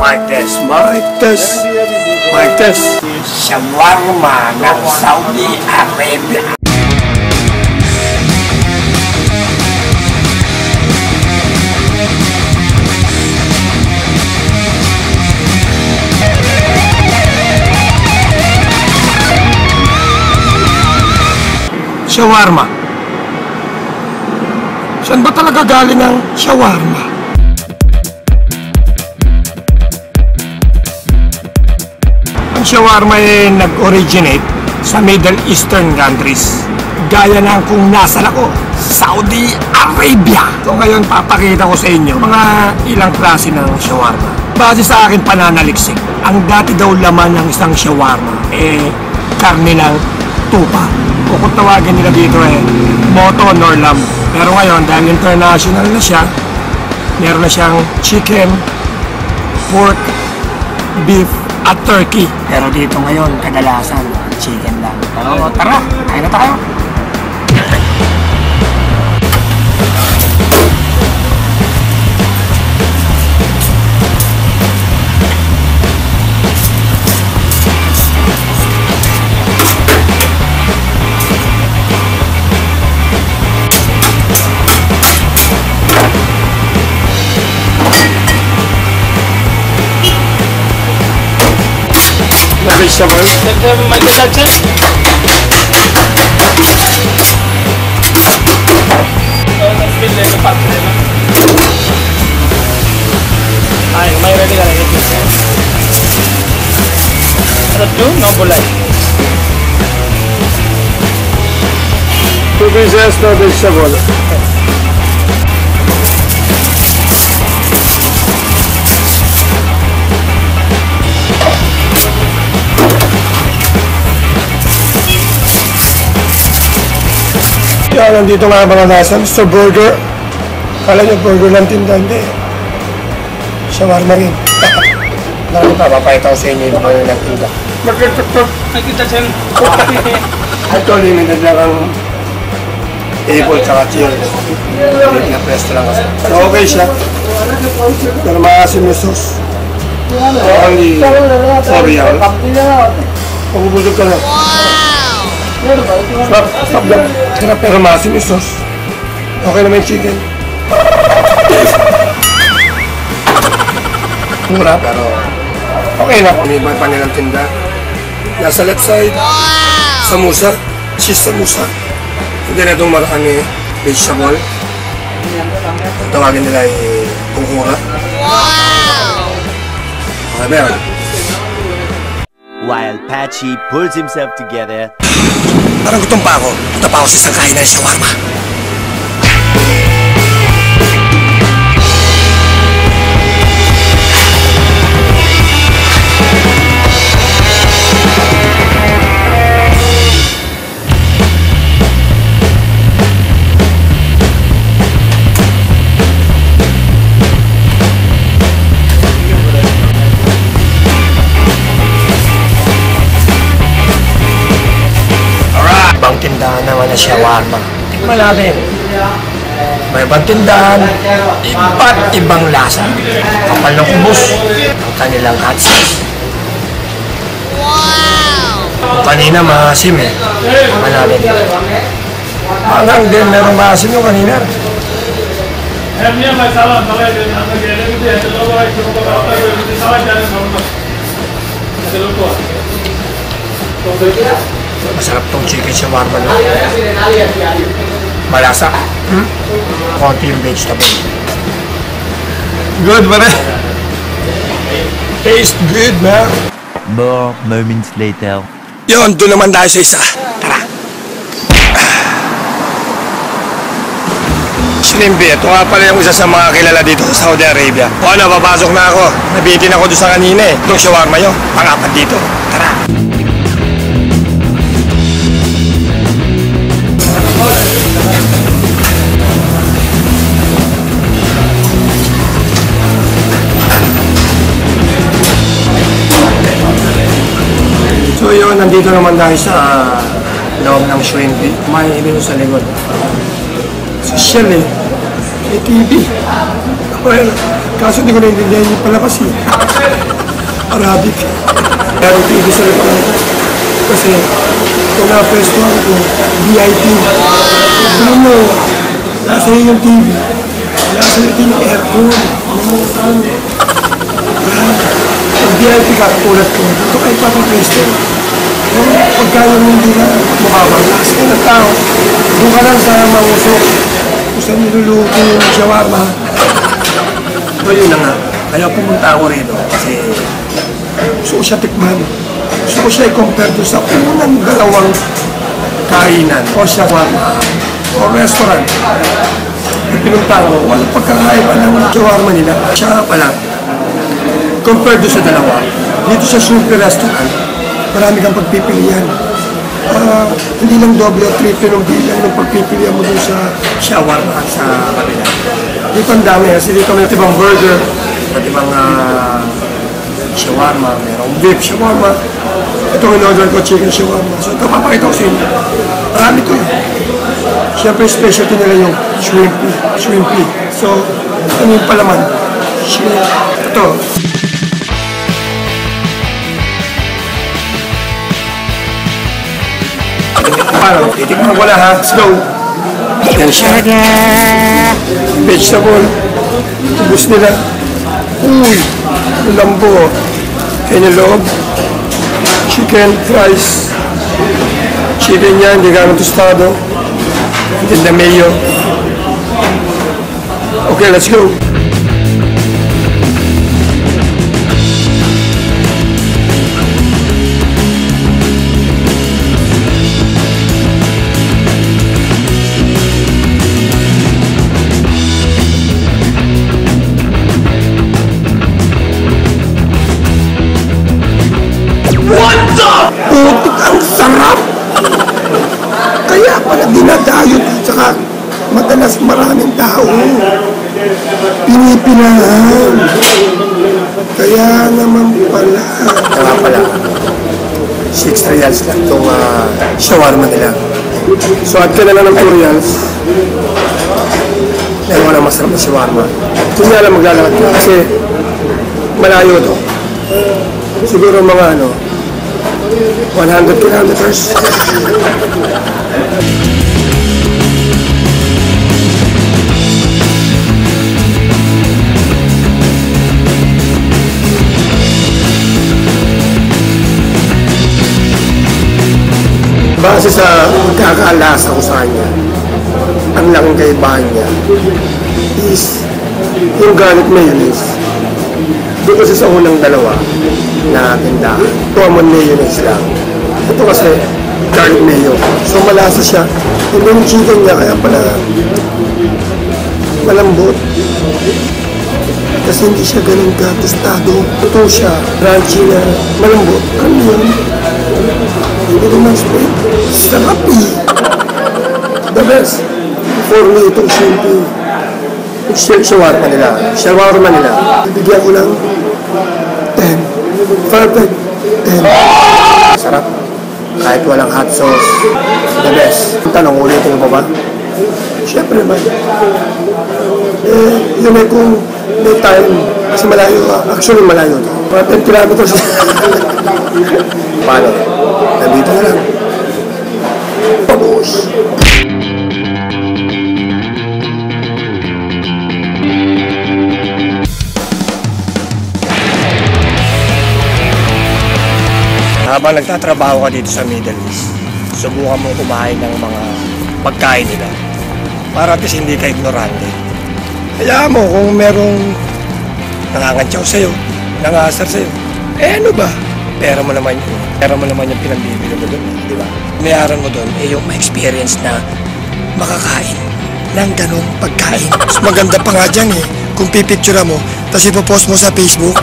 Mic test, mic test, mic test. Shawarma ng Saudi Arabia. Shawarma. Saan ba talaga galing ang shawarma? Ang shawarma ay nag-originate sa Middle Eastern countries. Gaya ng kung nasa ako, Saudi Arabia. So ngayon papakita ko sa inyo mga ilang klase ng shawarma. Base sa akin pananaliksik, ang dati daw laman ng isang shawarma, eh, karne ng tupa. O kung tawagin nila dito eh, moto nor lamb. Pero ngayon, dahil international na siya, meron na siyang chicken, pork, beef, at turkey. Pero dito ngayon, kadalasan, chicken lang. Pero tara, kain na tayo. Na vegetable. Michael Jackson? Ay, may ready ka lagi. Ano to? No bulay. Two pieces, Yan, nandito nga mga nasan. So, burger. Kala nyo burger lang tinda, hindi. Shawarma rin. Lalo pa, papayita ko sa inyo yung mga nagtinda. Nakita siya. Ito, limited lang ang table tsaka chair. Hindi na pwesto lang kasi. So, okay siya. Pero maasim yung sauce. Only 4 real. Pabubulog ka lang. Stop, stop lang. Sarap pero maasim yung sauce. Okay naman yung chicken. Mura pero okay na. May iba pa nilang tinda. Nasa left side, samusa, cheese samusa. Hindi na itong marami vegetable. Ang tawagin nila ay kungkura. Okay, meron. While Patchy pulls himself together, Parang gutom pa ako. Pa ako sa isang kainan ng shawarma. Naman na shawarma. Tikman natin. May ibang tindahan, iba't ibang lasa. Kapal ng kubos, ang kanilang hot sauce. Wow! Kanina maasim eh. Tikman natin. Hanggang din merong maasim yung kanina. Masarap tong chicken shawarma na. Malasa. Hmm? Konti yung vegetable. Good, man. Taste good, man. more moments later. Yun, doon naman tayo sa isa. Tara. Sinimbi, ito nga pala yung isa sa mga kilala dito sa Saudi Arabia. O ano, papasok na ako. Nabitin ako doon sa kanina eh. Itong shawarma yun, pangapat dito. Tara. Nandito naman tayo sa loob ng Schwente. Kumain dito sa likod. Social eh. May TV. Well, kaso hindi ko naintindihan yung palabas eh. Arabic. Pero TV sa lapang ito. Kasi kung na-pwestuhan ko, VIP. Alam mo, nasa iyo yung TV. Nasa din yung aircon. Ano, ah, Pag VIP ka, tulad ko, ito kayo papapwesto. Kung pagkaya mo hindi na mababang lakas ka ng tao, doon ka lang sa mangusok. Kung saan niluluto yung shawarma. So yun na nga, kaya pumunta ako rito kasi gusto ko siya tikman. Gusto ko siya i-compare doon sa unang dalawang kainan o shawarma o restaurant. Yung pinunta ko, walang pagkakaiba ng shawarma nila. Siya pa lang. Compared doon sa dalawa, dito sa Super Restaurant, marami kang pagpipilian. Ah, hindi lang doble o triple ng bilang ng pagpipilian mo dun sa shawarma at sa kabila. Dito ang dami kasi dito may ibang burger, at ibang ah, shawarma, merong beef shawarma. Ito ang in-order ko, chicken shawarma. So ito, papakita ko sa inyo. Marami to eh. Siyempre, specialty nila yung shrimpy. Shrimpy. So, ano yung palaman? Shrimp. Ito. Paano? Titikman ko na ha. Let's go. Yan siya. Vegetable. Ubus nila. Uy. Lambo. Yung loob. Chicken, fries. Chicken yan, hindi ganun tostado. And then the mayo. Okay, let's go. Kaya naman pala. Kaya pala. 6 reals lang itong uh, shawarma nila. So add ka na lang ng 2 reals. Dahil wala masarap na shawarma. Kung nga lang maglalakad ka kasi malayo to. Siguro mga ano, 100 kilometers. Base sa pagkakaalasa ko sa kanya, ang laking kaibahan niya is yung garlic mayonnaise. Doon kasi sa unang dalawa na tindahan, common mayonnaise lang. Ito kasi garlic mayo. So malasa siya. Yung yung chicken niya kaya pala malambot. Kasi hindi siya ganun ka tostado. Ito siya, crunchy na malambot. Ano yun? Hindi naman sweet. Sarap eh. The best. For me, itong shrimp yung shrimp shawarma nila. Shawarma nila. Bibigyan ko ng 10. Perfect. 10. Sarap. Kahit walang hot sauce. The best. Tanong, ulitin ko ba? Siyempre naman. Eh, yun ay kung may time. Kasi malayo. ah. Actually, malayo to. Mga 10 kilometers. Paano? Nandito na lang. Pabos. Habang nagtatrabaho ka dito sa Middle East, subukan mo kumain ng mga pagkain nila. Para at hindi ka ignorante. Hayaan mo kung merong nangangantyaw sa'yo, nangasar sa'yo. Eh ano ba? Pera mo naman yun. Pera mo naman yung pinagbibili mo doon, di ba? Mayaran mo doon, eh yung ma-experience na makakain ng ganong pagkain. Mas maganda pa nga dyan eh, kung pipicture mo, tapos ipopost mo sa Facebook,